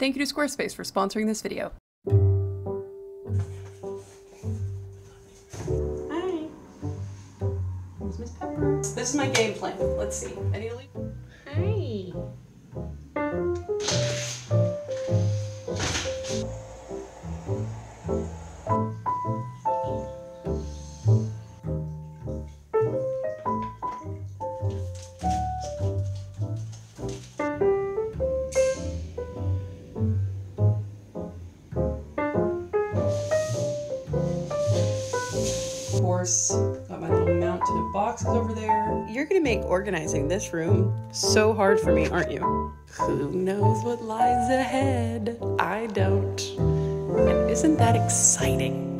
Thank you to Squarespace for sponsoring this video. Hi. Miss Pepper. This is my game plan. Let's see. I need to leave. Hi. Organizing this room so hard for me, aren't you? Who knows what lies ahead? I don't. And isn't that exciting?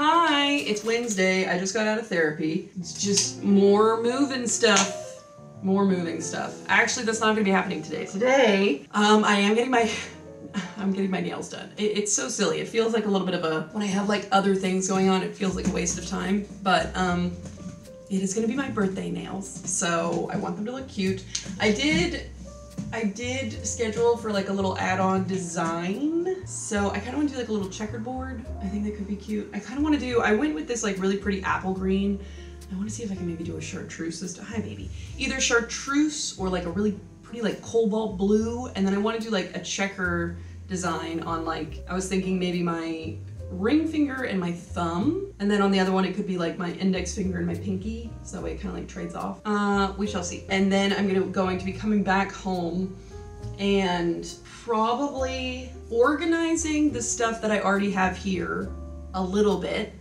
Hi, it's Wednesday. I just got out of therapy. It's just more moving stuff. More moving stuff. Actually, that's not gonna be happening today. Today, um, I am getting my I'm getting my nails done. It, it's so silly. It feels like a little bit of a when I have like other things going on, it feels like a waste of time. But um it is gonna be my birthday nails. So I want them to look cute. I did I did schedule for like a little add-on design. So I kind of want to do like a little checkerboard. I think that could be cute. I kind of want to do, I went with this like really pretty apple green. I want to see if I can maybe do a chartreuse this. Hi baby. Either chartreuse or like a really pretty like cobalt blue. And then I want to do like a checker design on like, I was thinking maybe my ring finger and my thumb. And then on the other one, it could be like my index finger and my pinky. So that way it kind of like trades off. Uh, we shall see. And then I'm gonna, going to be coming back home and probably organizing the stuff that I already have here a little bit.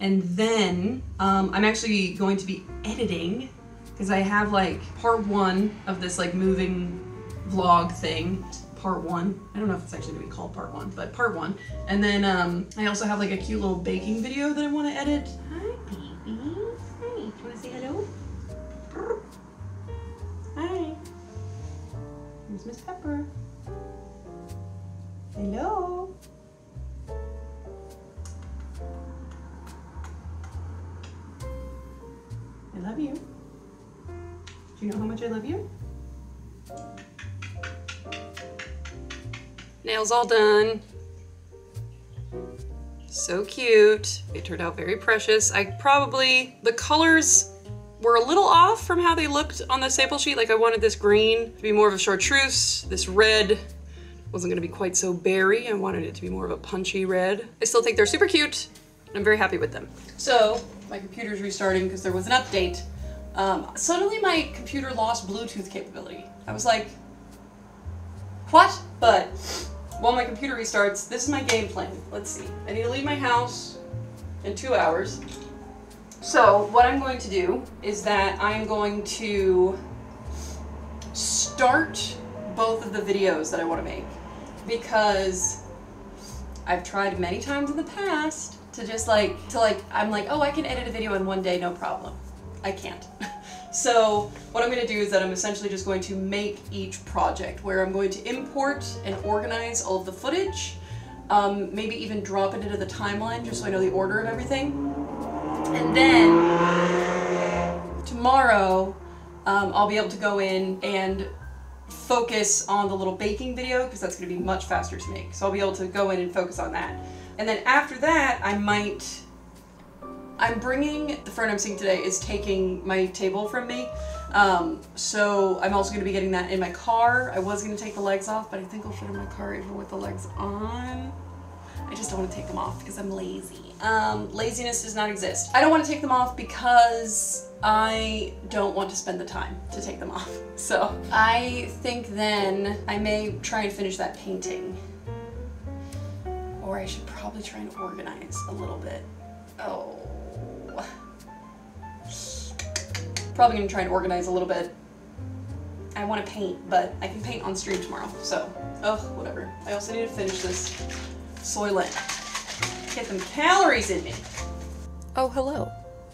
And then um, I'm actually going to be editing because I have like part one of this like moving vlog thing part one. I don't know if it's actually gonna be called part one, but part one. And then um, I also have like a cute little baking video that I want to edit. Hi, baby. Hi. You want to say hello? Hi. Here's Miss Pepper. Hello. I love you. Do you know how much I love you? Nails all done. So cute. They turned out very precious. I probably, the colors were a little off from how they looked on the sample sheet. Like I wanted this green to be more of a chartreuse. This red wasn't gonna be quite so berry. I wanted it to be more of a punchy red. I still think they're super cute. I'm very happy with them. So my computer's restarting because there was an update. Um, suddenly my computer lost Bluetooth capability. I was like, what? But while my computer restarts, this is my game plan. Let's see. I need to leave my house in two hours. So what I'm going to do is that I'm going to start both of the videos that I want to make. Because I've tried many times in the past to just like to like I'm like oh I can edit a video in one day no problem. I can't. So what I'm going to do is that I'm essentially just going to make each project where I'm going to import and organize all of the footage um, maybe even drop it into the timeline just so I know the order of everything and then tomorrow um, I'll be able to go in and focus on the little baking video because that's going to be much faster to make. So I'll be able to go in and focus on that. And then after that, I might. I'm bringing the friend I'm seeing today is taking my table from me. Um, so I'm also going to be getting that in my car. I was going to take the legs off, but I think I'll fit in my car even with the legs on. I just don't want to take them off because I'm lazy. Um, laziness does not exist. I don't want to take them off because I don't want to spend the time to take them off. So I think then I may try and finish that painting. Or I should probably try and organize a little bit. Oh. Probably gonna try and organize a little bit I want to paint, but I can paint on stream tomorrow. So, oh, whatever. I also need to finish this Soylent. Get them calories in me. Oh, hello.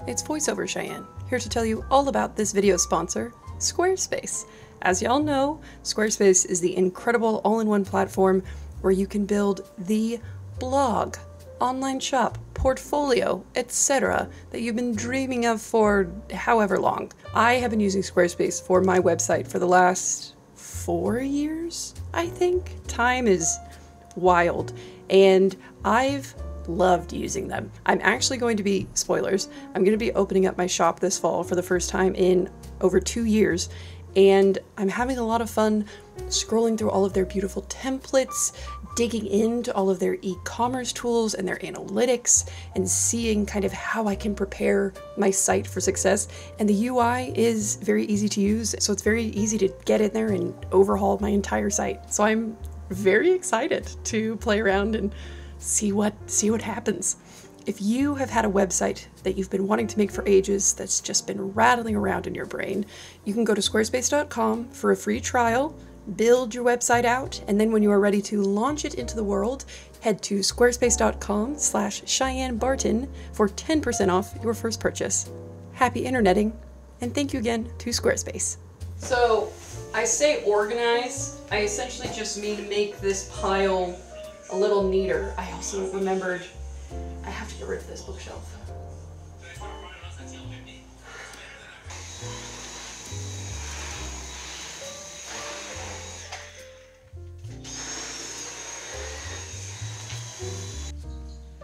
It's VoiceOver Cheyenne, here to tell you all about this video sponsor, Squarespace. As y'all know, Squarespace is the incredible all in one platform where you can build the blog, online shop, portfolio, etc., that you've been dreaming of for however long. I have been using Squarespace for my website for the last four years, I think. Time is wild, and I've loved using them. I'm actually going to be, spoilers, I'm going to be opening up my shop this fall for the first time in over two years, and I'm having a lot of fun scrolling through all of their beautiful templates, digging into all of their e commerce tools and their analytics, and seeing kind of how I can prepare my site for success. And the UI is very easy to use, so it's very easy to get in there and overhaul my entire site. So I'm very excited to play around and see what see what happens. If you have had a website that you've been wanting to make for ages that's just been rattling around in your brain, you can go to squarespace.com for a free trial, build your website out, and then when you are ready to launch it into the world, head to squarespace.com slash Cheyenne Barton for 10% off your first purchase. Happy interneting, and thank you again to Squarespace. So, I say organize. I essentially just mean make this pile a little neater. I also remembered I have to get rid of this bookshelf.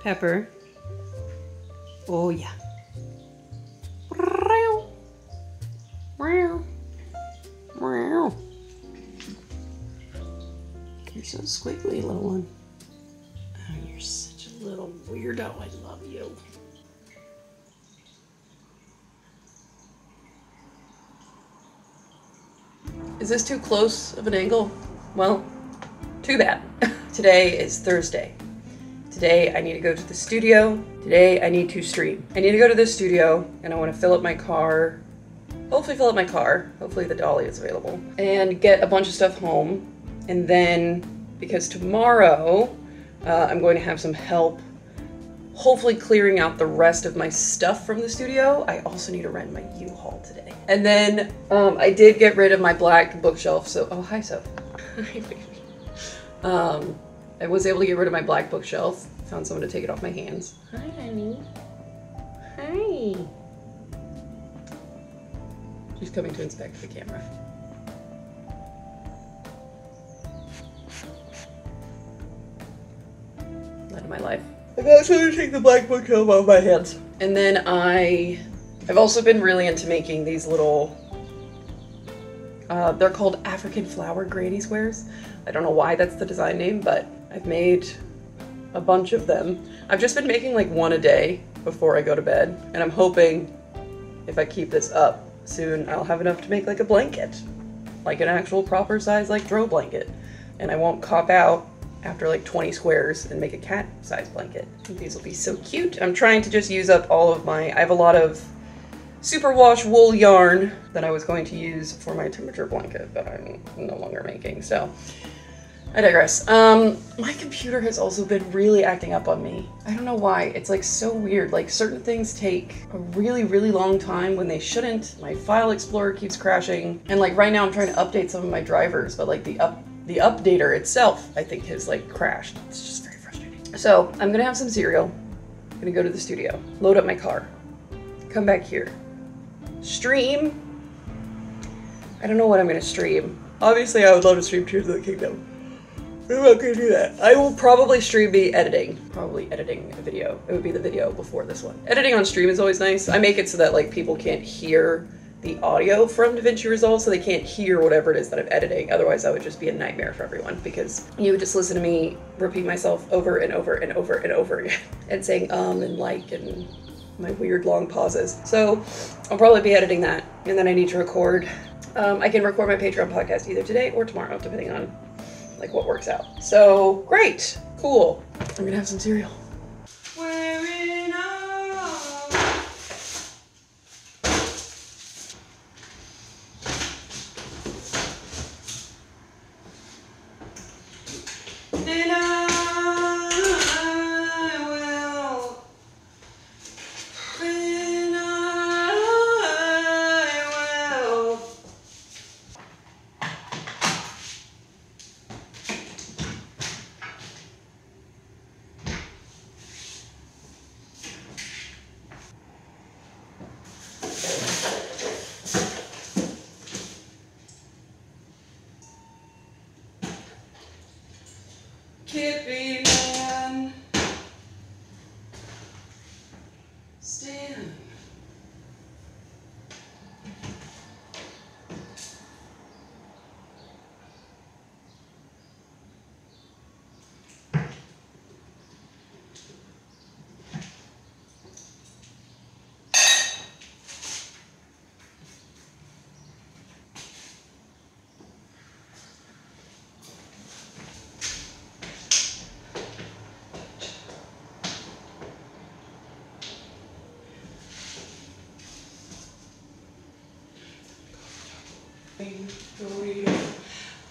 Pepper. Oh, yeah. You're so squiggly, little one. Weirdo. I love you. Is this too close of an angle? Well, too bad. Today is Thursday. Today I need to go to the studio. Today I need to stream. I need to go to the studio and I want to fill up my car. Hopefully fill up my car. Hopefully the dolly is available. And get a bunch of stuff home. And then, because tomorrow uh, I'm going to have some help hopefully clearing out the rest of my stuff from the studio. I also need to rent my U-Haul today. And then um, I did get rid of my black bookshelf. So, oh, hi, Soph. um, I was able to get rid of my black bookshelf. Found someone to take it off my hands. Hi, honey. Hi. She's coming to inspect the camera. Light of my life. I got someone to take the black bookshelf off my hands. And then I, I've also been really into making these little uh, they're called African flower granny squares. I don't know why that's the design name, but I've made a bunch of them. I've just been making like one a day before I go to bed, and I'm hoping if I keep this up soon, I'll have enough to make like a blanket, like an actual proper size like throw blanket, and I won't cop out after like 20 squares and make a cat size blanket. These will be so cute. I'm trying to just use up all of my, I have a lot of superwash wool yarn that I was going to use for my temperature blanket, but I'm no longer making, so I digress. Um, my computer has also been really acting up on me. I don't know why. It's like so weird. Like certain things take a really, really long time when they shouldn't. My file explorer keeps crashing. And like right now I'm trying to update some of my drivers, but like the up the updater itself, I think has like crashed. It's just very frustrating. So I'm gonna have some cereal. I'm gonna go to the studio, load up my car, come back here, stream. I don't know what I'm gonna stream. Obviously, I would love to stream Tears of the Kingdom. I'm not gonna do that. I will probably stream be editing. Probably editing a video. It would be the video before this one. Editing on stream is always nice. I make it so that like people can't hear the audio from DaVinci Resolve so they can't hear whatever it is that I'm editing. Otherwise, that would just be a nightmare for everyone because you would just listen to me repeat myself over and over and over and over again and saying um and like and my weird long pauses. So I'll probably be editing that. And then I need to record. Um, I can record my Patreon podcast either today or tomorrow, depending on like what works out. So great, cool. I'm gonna have some cereal. Wearing out. Kippy man. Stan.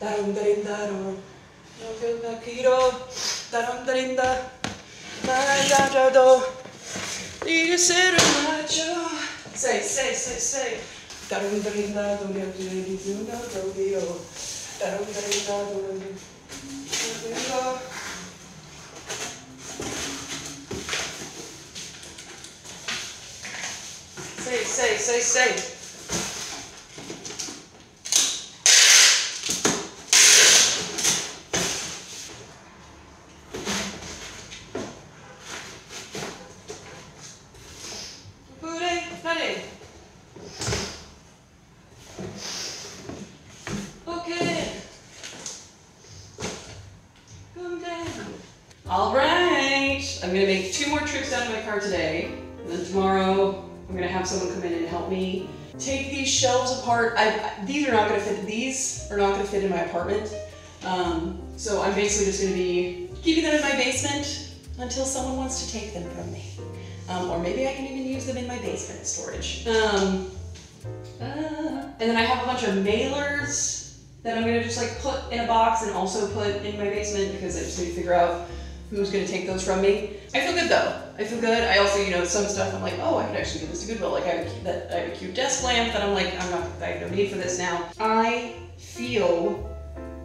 다룬다린다로 여기가 길어 다룬다린다 말야자도 이리세를 맞춰 Say say say say 다룬다린다 도려들이 누나도 길어 다룬다린다 도려들이 누나도 Say say say say trips down to my car today, and then tomorrow I'm gonna have someone come in and help me take these shelves apart. I- these are not gonna fit. These are not gonna fit in my apartment. Um, so I'm basically just gonna be keeping them in my basement until someone wants to take them from me. Um, or maybe I can even use them in my basement storage. Um, uh, and then I have a bunch of mailers that I'm gonna just like put in a box and also put in my basement because I just need to figure out who's gonna take those from me. I feel good though. I feel good. I also, you know, some stuff I'm like, oh, I could actually give this to Goodwill. Like I have a, cute- that, I have a cute desk lamp that I'm like, I'm not, I have no need for this now. I feel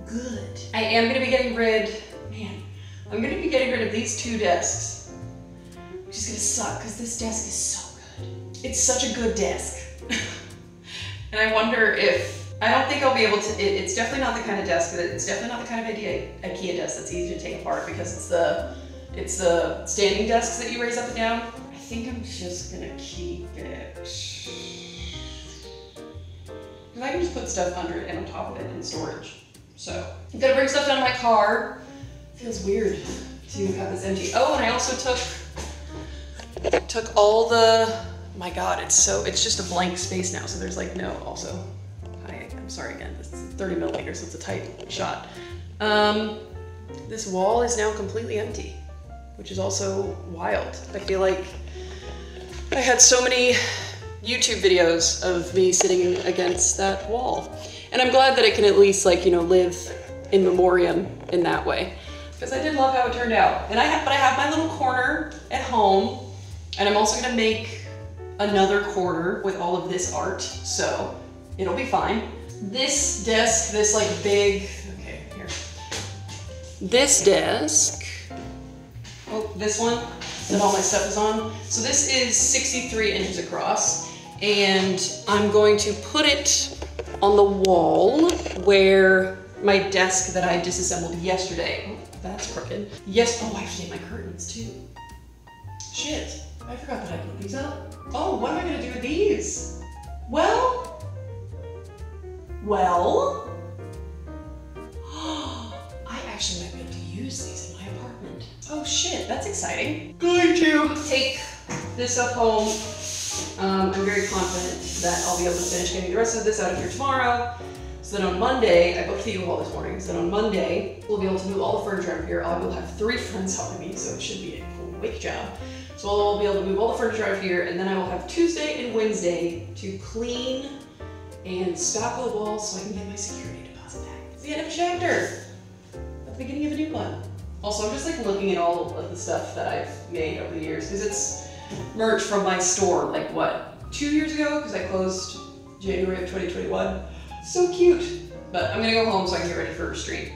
good. I am gonna be getting rid, man, I'm gonna be getting rid of these two desks which is gonna suck because this desk is so good. It's such a good desk. and I wonder if I don't think I'll be able to. It, it's definitely not the kind of desk that it's definitely not the kind of idea IKEA desk that's easy to take apart because it's the it's the standing desks that you raise up and down. I think I'm just gonna keep it. Because I can just put stuff under it and on top of it in storage. So I'm gonna bring stuff down to my car. Feels weird to have this empty. Oh, and I also took took all the my god it's so it's just a blank space now so there's like no also i'm sorry again this is 30 millimeters so it's a tight shot. Um, this wall is now completely empty which is also wild. I feel like i had so many youtube videos of me sitting against that wall. And i'm glad that it can at least like you know live in memoriam in that way. Because i did love how it turned out. And i have but i have my little corner at home and I'm also gonna make another corner with all of this art, so it'll be fine. This desk, this like big, okay, here. This desk, oh, this one that all my stuff is on. So this is 63 inches across, and I'm going to put it on the wall where my desk that I disassembled yesterday. Oh, that's crooked. Yes, oh, I actually my curtains too. Shit, I forgot that I put these up. Oh, what am I gonna do with these? Well, well, I actually might be able to use these in my apartment. Oh shit, that's exciting. Going to take this up home. Um, I'm very confident that I'll be able to finish getting the rest of this out of here tomorrow. So then on Monday, I booked the U-Haul this morning. So then on Monday, we'll be able to move all the furniture out of here. I will have three friends helping me, so it should be a quick job. So I'll be able to move all the furniture out of here, and then I will have Tuesday and Wednesday to clean and spackle the walls so I can get my security deposit back. It's the end of a chapter. The beginning of a new one. Also, I'm just like looking at all of the stuff that I've made over the years because it's merch from my store. Like what, two years ago? Because I closed January of 2021. So cute. But I'm gonna go home so I can get ready for a stream.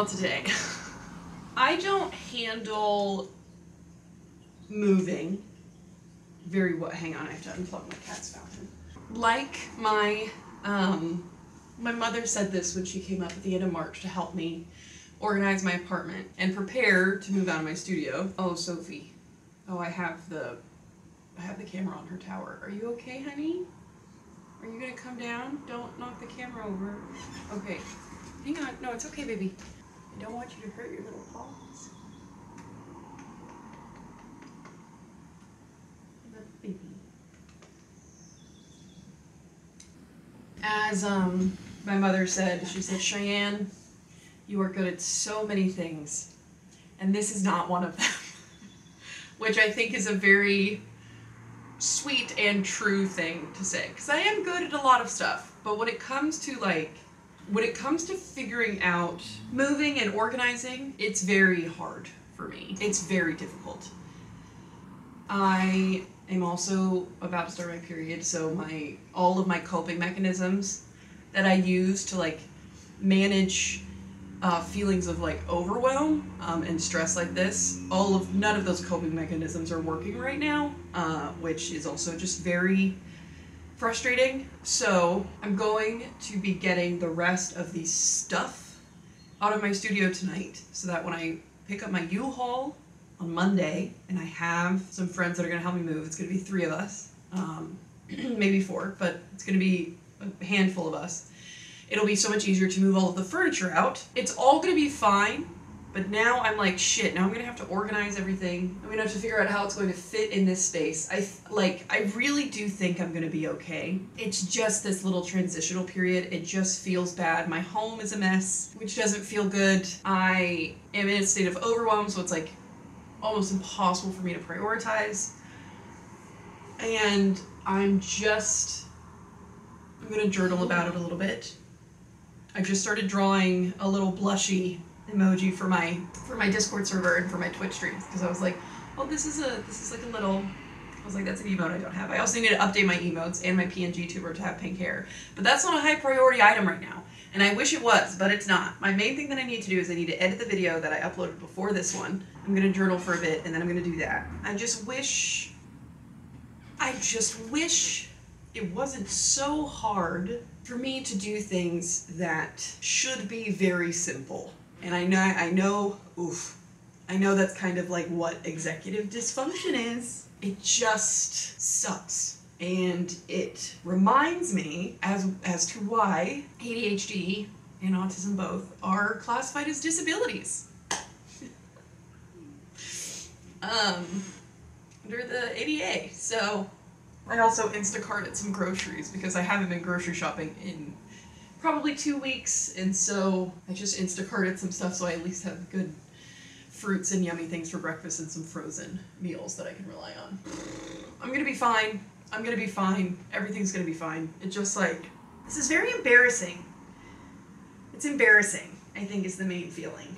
I'm not doing well today. I don't handle moving very well. Hang on, I have to unplug my cat's fountain. Like my um, my mother said this when she came up at the end of March to help me organize my apartment and prepare to move out of my studio. Oh, Sophie. Oh, I have the I have the camera on her tower. Are you okay, honey? Are you gonna come down? Don't knock the camera over. Okay. Hang on. No, it's okay, baby. I don't want you to hurt your little paws. baby. As um my mother said, she said, Cheyenne, you are good at so many things, and this is not one of them. Which I think is a very sweet and true thing to say because I am good at a lot of stuff, but when it comes to like when it comes to figuring out moving and organizing, it's very hard for me. It's very difficult. I am also about to start my period, so my all of my coping mechanisms that I use to like manage uh, feelings of like overwhelm um, and stress like this, all of none of those coping mechanisms are working right now, uh, which is also just very frustrating. So I'm going to be getting the rest of the stuff out of my studio tonight, so that when I pick up my U-Haul on Monday, and I have some friends that are gonna help me move. It's gonna be three of us, um, maybe four, but it's gonna be a handful of us It'll be so much easier to move all of the furniture out. It's all gonna be fine, but now I'm like, shit, now I'm gonna have to organize everything. I'm gonna have to figure out how it's going to fit in this space. I, like, I really do think I'm gonna be okay. It's just this little transitional period. It just feels bad. My home is a mess, which doesn't feel good. I am in a state of overwhelm, so it's like almost impossible for me to prioritize. And I'm just, I'm gonna journal about it a little bit I've just started drawing a little blushy emoji for my for my Discord server and for my Twitch streams because I was like, oh, this is a this is like a little. I was like, that's an emote I don't have. I also need to update my emotes and my PNG tuber to have pink hair, but that's not a high priority item right now. And I wish it was, but it's not. My main thing that I need to do is I need to edit the video that I uploaded before this one. I'm gonna journal for a bit and then I'm gonna do that. I just wish. I just wish it wasn't so hard for me to do things that should be very simple. And I know, I know, oof, I know that's kind of like what executive dysfunction is. It just sucks. And it reminds me as, as to why ADHD and autism both are classified as disabilities. um, under the ADA. So I also Instacarted some groceries because I haven't been grocery shopping in probably two weeks, and so I just Instacarted some stuff so I at least have good fruits and yummy things for breakfast and some frozen meals that I can rely on. I'm gonna be fine. I'm gonna be fine. Everything's gonna be fine. It's just like, this is very embarrassing. It's embarrassing, I think, is the main feeling.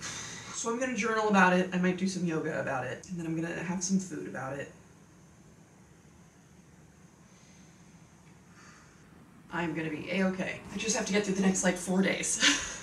So I'm gonna journal about it. I might do some yoga about it, and then I'm gonna have some food about it. I'm gonna be a-okay. I just have to get through the next like four days.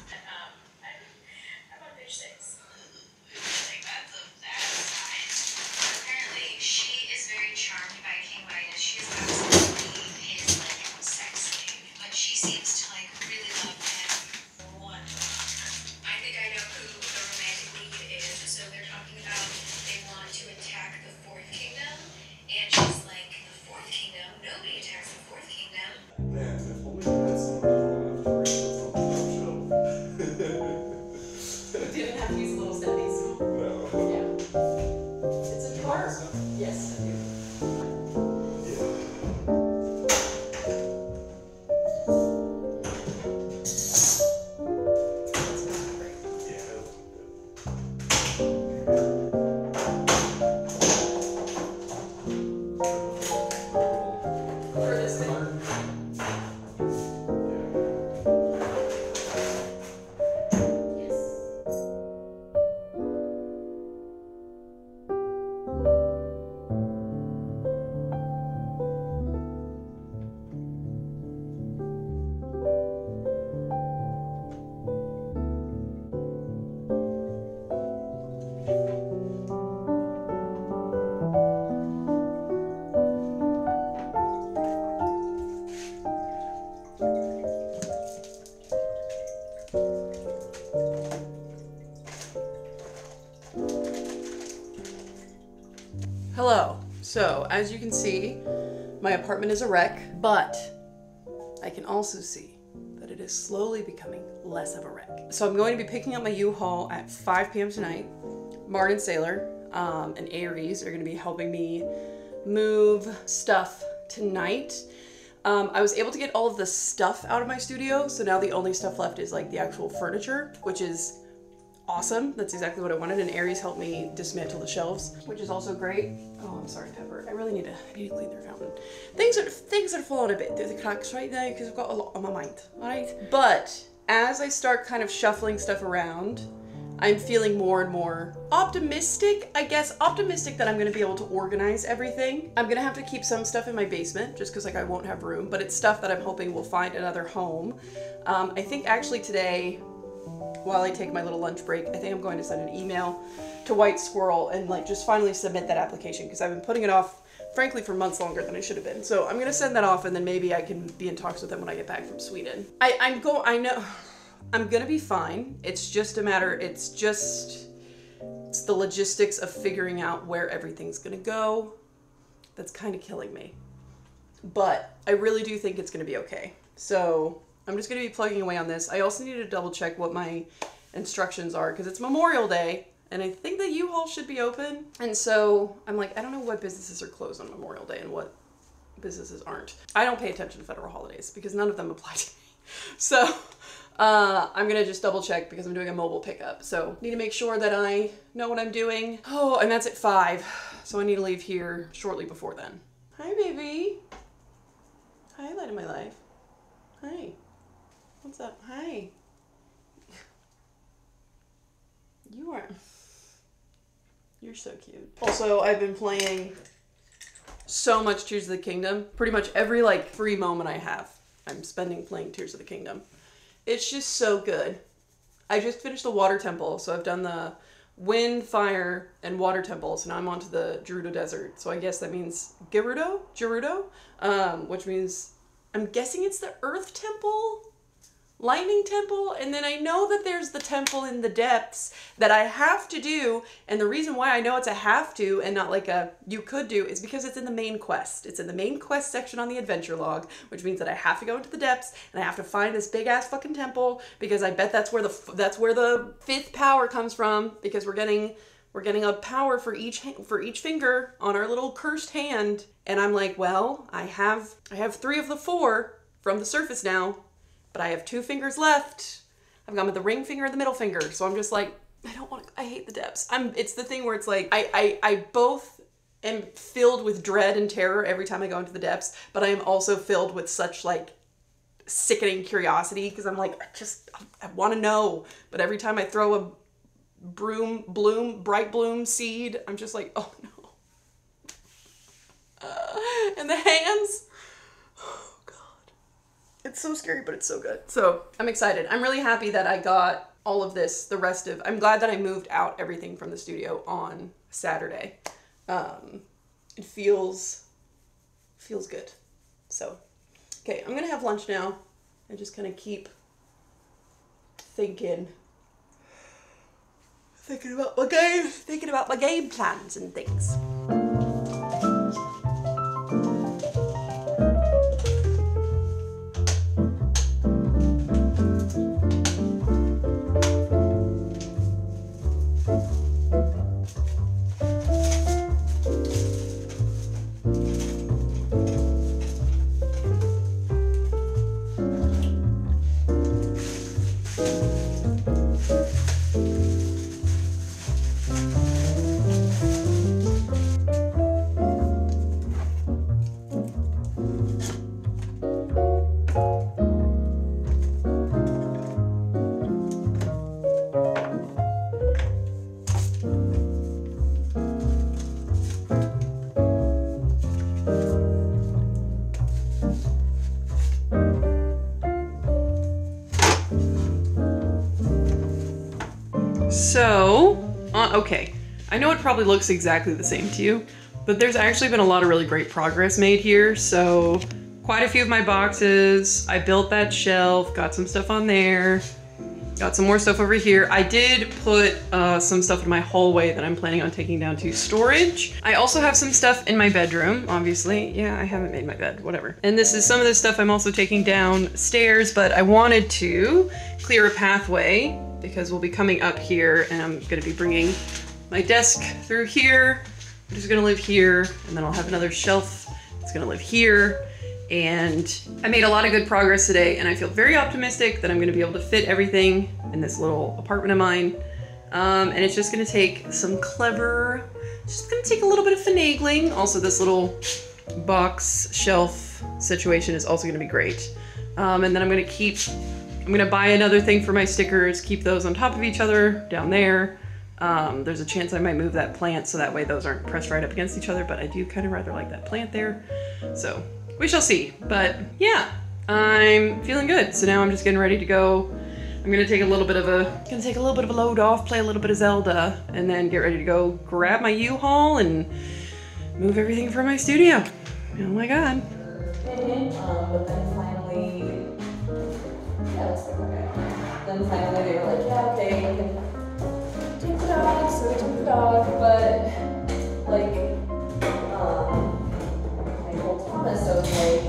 as you can see, my apartment is a wreck, but I can also see that it is slowly becoming less of a wreck. So, I'm going to be picking up my U-Haul at 5 p.m. tonight. Martin Sailor um, and Aries are going to be helping me move stuff tonight. Um, I was able to get all of the stuff out of my studio, so now the only stuff left is like the actual furniture, which is awesome. That's exactly what I wanted. And Aries helped me dismantle the shelves, which is also great. Oh, I'm sorry, Pepper. I really need to, I need to clean their fountain. Things are things are falling a bit through the cracks right now because I've got a lot on my mind. All right, but as I start kind of shuffling stuff around, I'm feeling more and more optimistic, I guess, optimistic that I'm gonna be able to organize everything. I'm gonna have to keep some stuff in my basement just because like I won't have room, but it's stuff that I'm hoping will find another home. Um, I think actually today, while I take my little lunch break, I think I'm going to send an email to White Squirrel and like just finally submit that application because I've been putting it off frankly for months longer than I should have been. So I'm gonna send that off and then maybe I can be in talks with them when I get back from Sweden. I, I'm go I know I'm gonna be fine. It's just a matter, it's just it's the logistics of figuring out where everything's gonna go. That's kind of killing me. But I really do think it's gonna be okay. So I'm just gonna be plugging away on this. I also need to double check what my instructions are because it's Memorial Day and I think the U-Haul should be open. And so I'm like, I don't know what businesses are closed on Memorial Day and what businesses aren't. I don't pay attention to federal holidays because none of them apply to me. So uh, I'm gonna just double check because I'm doing a mobile pickup. So need to make sure that I know what I'm doing. Oh, and that's at five. So I need to leave here shortly before then. Hi, baby. Hi, light of my life. Hi. What's up? Hi. You are. You're so cute. Also, I've been playing so much Tears of the Kingdom. Pretty much every like free moment I have, I'm spending playing Tears of the Kingdom. It's just so good. I just finished the water temple, so I've done the wind, fire, and water temple. So now I'm onto the Gerudo Desert. So I guess that means Gerudo, Gerudo, um, which means I'm guessing it's the Earth Temple, Lightning Temple, and then I know that there's the temple in the depths that I have to do. And the reason why I know it's a have to and not like a you could do is because it's in the main quest. It's in the main quest section on the adventure log, which means that I have to go into the depths and I have to find this big ass fucking temple because I bet that's where the that's where the fifth power comes from because we're getting we're getting a power for each for each finger on our little cursed hand and i'm like well i have i have three of the four from the surface now but i have two fingers left. I've gone with the ring finger and the middle finger. So i'm just like i don't want to i hate the depths. I'm it's the thing where it's like i i, I both am filled with dread and terror every time i go into the depths but i am also filled with such like sickening curiosity because i'm like i just i, I want to know. But every time i throw a broom bloom bright bloom seed i'm just like oh no. Uh, and the hands it's so scary but it's so good. So i'm excited. I'm really happy that i got all of this the rest of i'm glad that i moved out everything from the studio on saturday. Um it feels feels good. So okay i'm gonna have lunch now and just kind of keep thinking. Thinking about my game, thinking about my game plans and things. Okay. I know it probably looks exactly the same to you, but there's actually been a lot of really great progress made here. So, quite a few of my boxes, I built that shelf, got some stuff on there. Got some more stuff over here. I did put uh, some stuff in my hallway that I'm planning on taking down to storage. I also have some stuff in my bedroom, obviously. Yeah, I haven't made my bed, whatever. And this is some of the stuff I'm also taking downstairs, but I wanted to clear a pathway because we'll be coming up here and I'm gonna be bringing my desk through here. I'm just gonna live here and then I'll have another shelf that's gonna live here and I made a lot of good progress today and I feel very optimistic that I'm gonna be able to fit everything in this little apartment of mine. Um, and it's just gonna take some clever, just gonna take a little bit of finagling. Also this little box shelf situation is also gonna be great. Um, and then I'm gonna keep, I'm gonna buy another thing for my stickers, keep those on top of each other down there. Um, there's a chance I might move that plant so that way those aren't pressed right up against each other, but I do kind of rather like that plant there. So we shall see. But yeah, I'm feeling good. So now I'm just getting ready to go. I'm gonna take a little bit of a gonna take a little bit of a load off, play a little bit of Zelda, and then get ready to go grab my U-Haul and move everything from my studio. Oh my god. Um, let's okay. Then finally they were like, yeah, okay, you can take the dog. So we took the dog, but like, um, I told Thomas, I was like,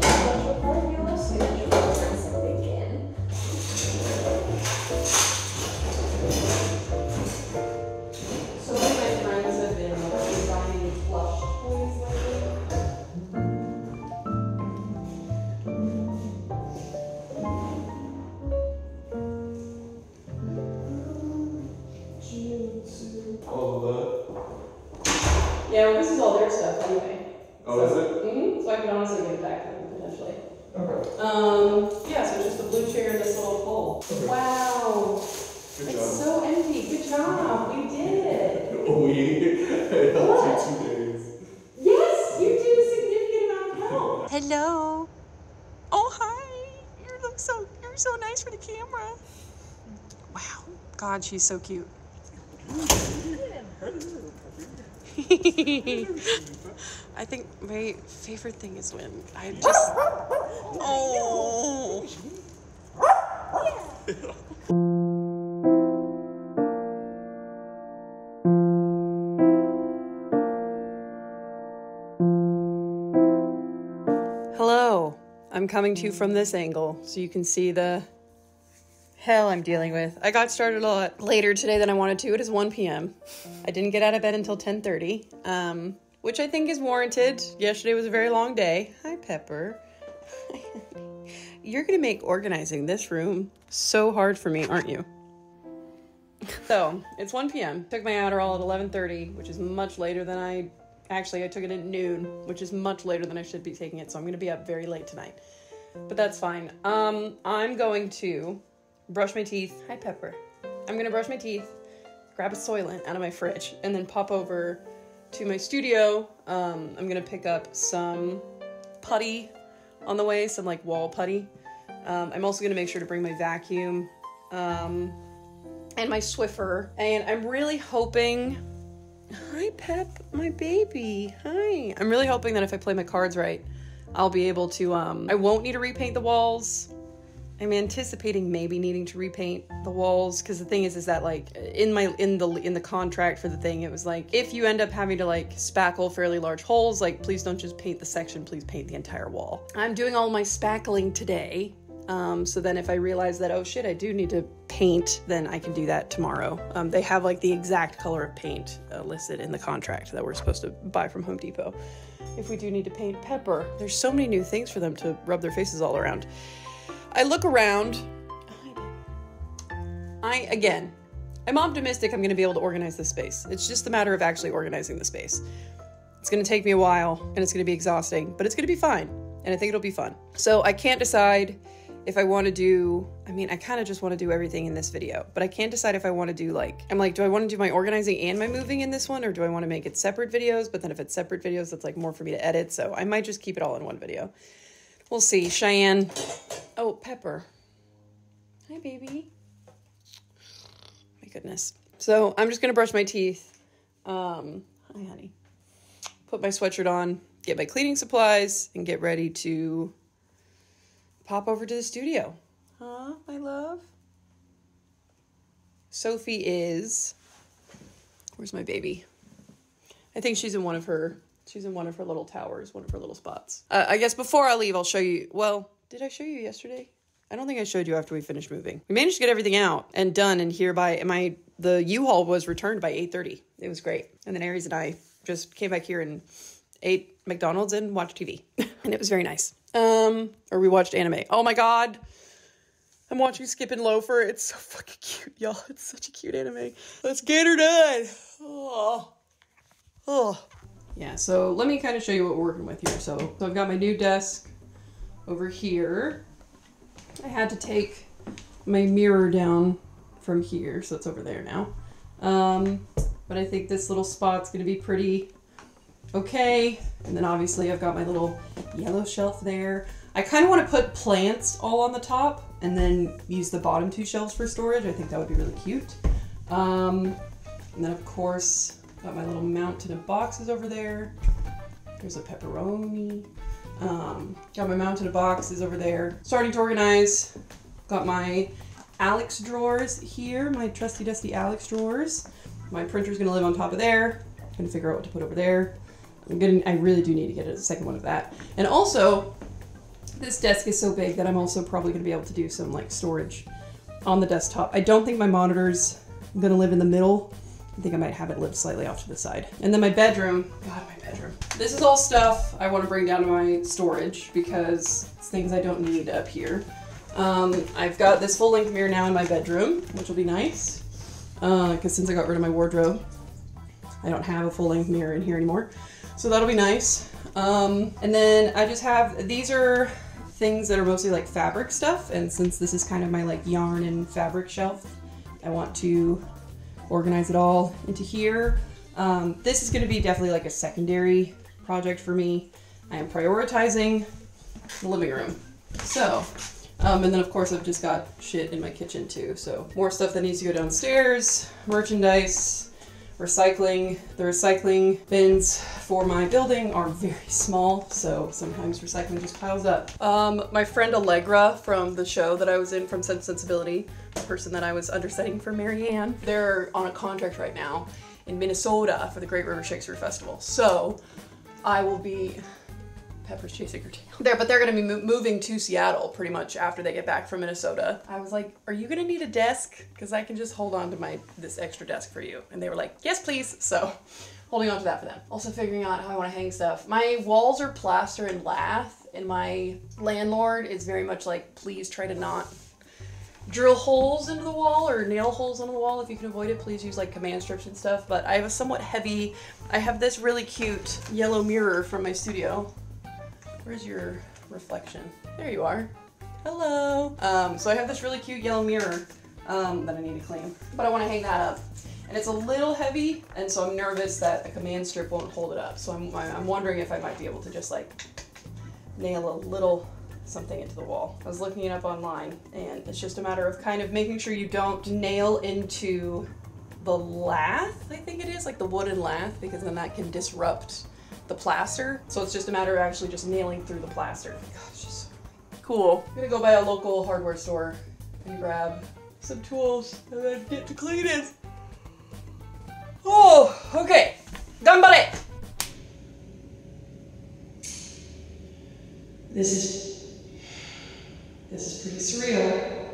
Yeah, well, this is all their stuff anyway. Oh, is it? Mm-hmm. So I can honestly give it back to them potentially. Okay. Um, yeah, so it's just a blue chair and this little pole. Okay. Wow. Good It's job. so empty. Good job. We did it. we it helped you two days. Yes, you did a significant amount of help. Hello. Oh, hi. You look so, you're so nice for the camera. Wow. God, she's so cute. I think my favorite thing is when I just. Oh. Hello. I'm coming to you from this angle so you can see the hell I'm dealing with. I got started a lot later today than I wanted to. It is 1 p.m. I didn't get out of bed until 10:30, um, which I think is warranted. Yesterday was a very long day. Hi, Pepper. You're gonna make organizing this room so hard for me, aren't you? So it's 1 p.m. Took my Adderall at 11:30, which is much later than I. Actually, I took it at noon, which is much later than I should be taking it. So I'm gonna be up very late tonight, but that's fine. Um, I'm going to brush my teeth. Hi, Pepper. I'm gonna brush my teeth, grab a Soylent out of my fridge, and then pop over to my studio. Um, I'm gonna pick up some putty on the way, some like wall putty. Um, I'm also gonna make sure to bring my vacuum um, and my Swiffer. And I'm really hoping. Hi, Pep, my baby. Hi. I'm really hoping that if I play my cards right, I'll be able to. Um, I won't need to repaint the walls. I'm anticipating maybe needing to repaint the walls because the thing is, is that like in my in the in the contract for the thing, it was like if you end up having to like spackle fairly large holes, like please don't just paint the section, please paint the entire wall. I'm doing all my spackling today, um, so then if I realize that oh shit, I do need to paint, then I can do that tomorrow. Um, they have like the exact color of paint uh, listed in the contract that we're supposed to buy from Home Depot. If we do need to paint Pepper, there's so many new things for them to rub their faces all around. I look around. I, again, I'm optimistic I'm going to be able to organize this space. It's just a matter of actually organizing the space. It's going to take me a while and it's going to be exhausting, but it's going to be fine. And I think it'll be fun. So I can't decide if I want to do, I mean, I kind of just want to do everything in this video, but I can't decide if I want to do like, I'm like, do I want to do my organizing and my moving in this one, or do I want to make it separate videos? But then if it's separate videos, that's like more for me to edit. So I might just keep it all in one video. We'll see. Cheyenne. Oh, Pepper. Hi, baby. My goodness. So I'm just gonna brush my teeth. Um, hi, honey. Put my sweatshirt on, get my cleaning supplies, and get ready to pop over to the studio. Huh, my love? Sophie is. Where's my baby? I think she's in one of her. She's in one of her little towers, one of her little spots. Uh, I guess before I leave, I'll show you. Well, did I show you yesterday? I don't think I showed you after we finished moving. We managed to get everything out and done, and here by my the U-Haul was returned by eight thirty. It was great, and then Aries and I just came back here and ate McDonald's and watched TV, and it was very nice. Um, or we watched anime. Oh my god, I'm watching Skip and Loafer. It's so fucking cute, y'all. It's such a cute anime. Let's get her done. Oh, oh. Yeah. So let me kind of show you what we're working with here. So, so I've got my new desk over here. I had to take my mirror down from here, so it's over there now. Um, but I think this little spot's gonna be pretty okay. And then obviously I've got my little yellow shelf there. I kind of want to put plants all on the top and then use the bottom two shelves for storage. I think that would be really cute. Um, and then of course, got my little mountain of boxes over there. There's a pepperoni. Um, got my mountain of boxes over there. Starting to organize. Got my Alex drawers here, my trusty dusty Alex drawers. My printer's gonna live on top of there. Gonna figure out what to put over there. I'm gonna, I really do need to get a second one of that. And also, this desk is so big that I'm also probably gonna be able to do some like storage on the desktop. I don't think my monitor's gonna live in the middle. I think I might have it live slightly off to the side. And then my bedroom, God, my bedroom. This is all stuff I wanna bring down to my storage because it's things I don't need up here. Um, I've got this full length mirror now in my bedroom, which will be nice. Because uh, since I got rid of my wardrobe, I don't have a full length mirror in here anymore. So that'll be nice. Um, and then I just have, these are things that are mostly like fabric stuff. And since this is kind of my like yarn and fabric shelf, I want to organize it all into here. Um, this is going to be definitely like a secondary project for me. I am prioritizing the living room. So um, and then of course I've just got shit in my kitchen too. So more stuff that needs to go downstairs, merchandise, recycling. The recycling bins for my building are very small, so sometimes recycling just piles up. Um, my friend Allegra from the show that I was in from Sense Sensibility, the person that I was understudying for Marianne, they're on a contract right now in Minnesota for the Great River Shakespeare Festival. So I will be Pepper's chasing her tail. There, but they're gonna be mo- moving to Seattle pretty much after they get back from Minnesota. I was like, "Are you gonna need a desk? Because I can just hold on to my this extra desk for you." And they were like, "Yes, please." So, holding on to that for them. Also figuring out how I want to hang stuff. My walls are plaster and lath, and my landlord is very much like, "Please try to not." drill holes into the wall or nail holes on the wall if you can avoid it please use like command strips and stuff but i have a somewhat heavy i have this really cute yellow mirror from my studio Where's your reflection? There you are. Hello. Um, so I have this really cute yellow mirror um, that I need to clean, but I want to hang that up. And it's a little heavy, and so I'm nervous that the command strip won't hold it up. So I'm, I'm wondering if I might be able to just like nail a little something into the wall. I was looking it up online, and it's just a matter of kind of making sure you don't nail into the lath, I think it is, like the wooden lath, because then that can disrupt the plaster. So it's just a matter of actually just nailing through the plaster. Gosh, just cool. I'm gonna go by a local hardware store and grab some tools and then get to clean it. Oh, okay. Ganbare! This is this is pretty surreal.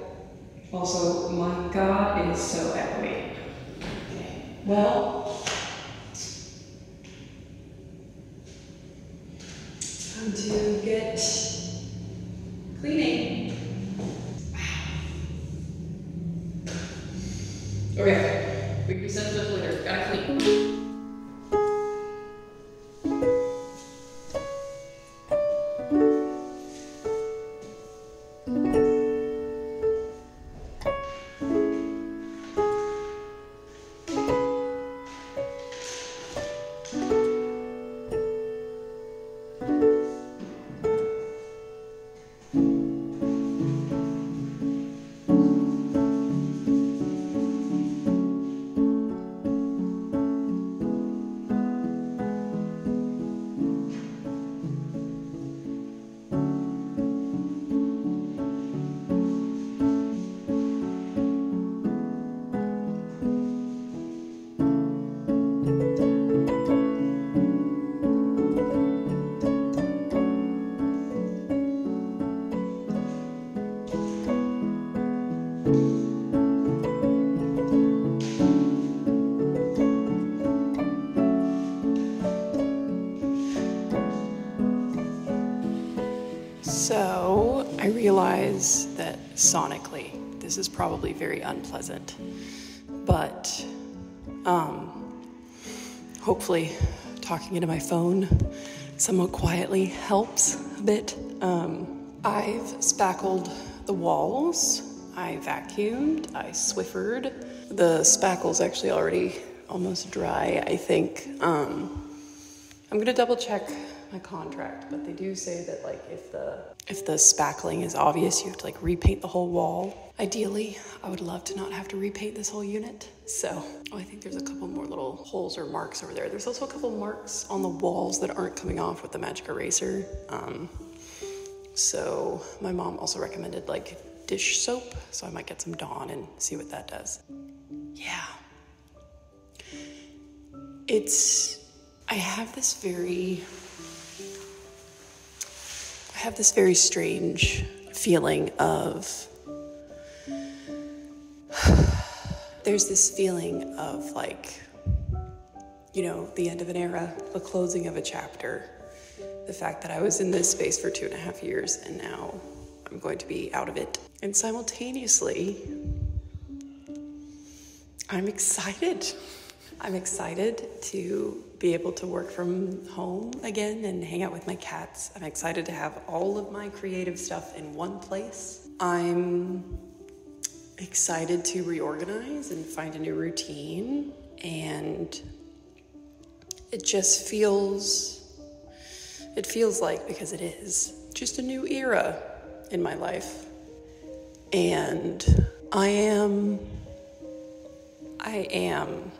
Also, my God is so echoey. Okay. Well, to get cleaning. Okay, we can be sensitive later. Gotta clean. Is probably very unpleasant, but um, hopefully, talking into my phone somewhat quietly helps a bit. Um, I've spackled the walls, I vacuumed, I swiffered. The spackle's actually already almost dry, I think. Um, I'm gonna double check my contract, but they do say that like if the if the spackling is obvious, you have to like repaint the whole wall. Ideally, I would love to not have to repaint this whole unit. So, oh, I think there's a couple more little holes or marks over there. There's also a couple marks on the walls that aren't coming off with the magic eraser. Um, so my mom also recommended like dish soap, so I might get some Dawn and see what that does. Yeah. It's I have this very I have this very strange feeling of there's this feeling of like you know the end of an era the closing of a chapter the fact that i was in this space for two and a half years and now i'm going to be out of it. And simultaneously i'm excited. I'm excited to be able to work from home again and hang out with my cats. I'm excited to have all of my creative stuff in one place. I'm excited to reorganize and find a new routine. And it just feels, it feels like, because it is, just a new era in my life. And I am, I am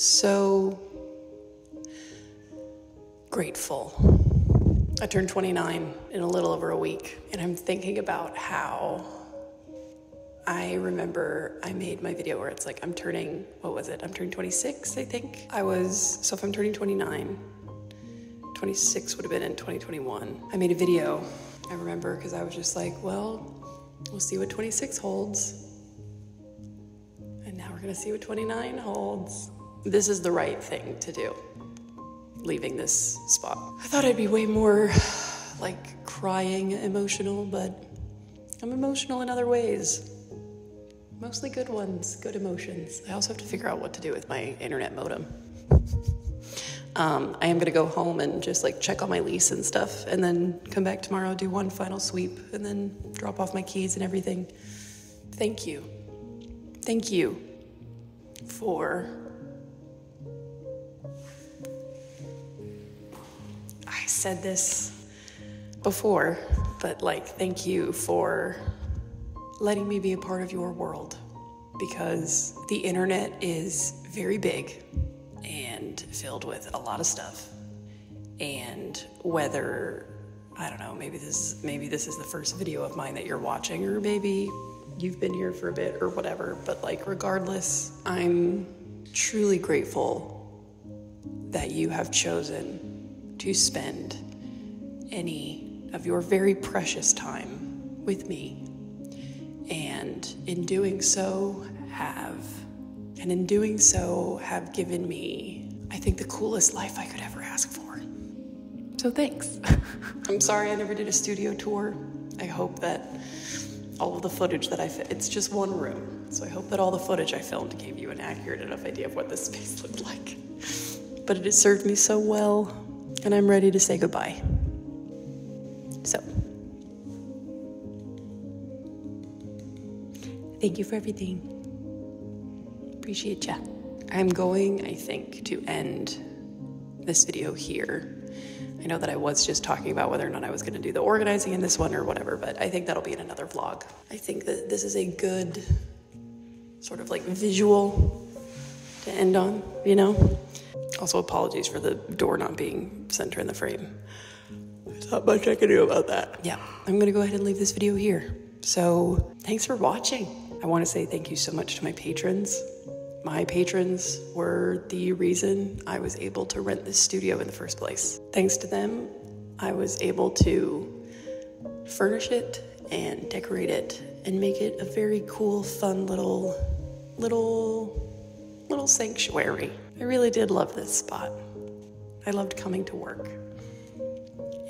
so grateful. I turned 29 in a little over a week, and I'm thinking about how I remember I made my video where it's like I'm turning, what was it? I'm turning 26, I think. I was, so if I'm turning 29, 26 would have been in 2021. I made a video, I remember, because I was just like, well, we'll see what 26 holds. And now we're gonna see what 29 holds this is the right thing to do, leaving this spot. I thought I'd be way more like crying emotional, but I'm emotional in other ways. Mostly good ones, good emotions. I also have to figure out what to do with my internet modem. Um, I am gonna go home and just like check on my lease and stuff, and then come back tomorrow, do one final sweep, and then drop off my keys and everything. Thank you. Thank you for said this before, but like, thank you for letting me be a part of your world because the internet is very big and filled with a lot of stuff. And whether I don't know, maybe this is, maybe this is the first video of mine that you're watching or maybe you've been here for a bit or whatever, but like regardless, I'm truly grateful that you have chosen to spend any of your very precious time with me. And in doing so, have, and in doing so, have given me, I think, the coolest life I could ever ask for. So thanks. I'm sorry I never did a studio tour. I hope that all of the footage that I it's just one room. So I hope that all the footage I filmed gave you an accurate enough idea of what this space looked like. But it has served me so well and I'm ready to say goodbye. So, thank you for everything. Appreciate ya. I'm going, I think, to end this video here. I know that I was just talking about whether or not I was going to do the organizing in this one or whatever, but I think that'll be in another vlog. I think that this is a good sort of like visual to end on, you know? Also, apologies for the door not being center in the frame. There's not much I can do about that. Yeah, I'm gonna go ahead and leave this video here. So, thanks for watching. I wanna say thank you so much to my patrons. My patrons were the reason I was able to rent this studio in the first place. Thanks to them, I was able to furnish it and decorate it and make it a very cool, fun little, little, little sanctuary. I really did love this spot. I loved coming to work.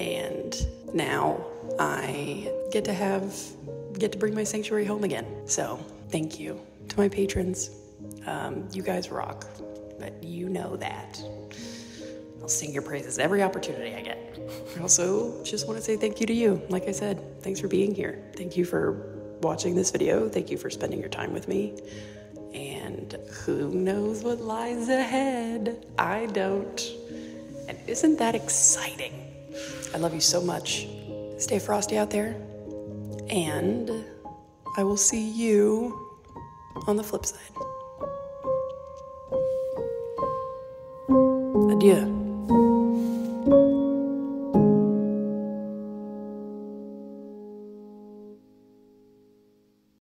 And now I get to have get to bring my sanctuary home again. So thank you to my patrons. Um, you guys rock, but you know that. I'll sing your praises every opportunity I get. I also just want to say thank you to you. Like I said, thanks for being here. Thank you for watching this video. Thank you for spending your time with me. And who knows what lies ahead? I don't. And isn't that exciting? I love you so much. Stay frosty out there. And I will see you on the flip side. Adieu.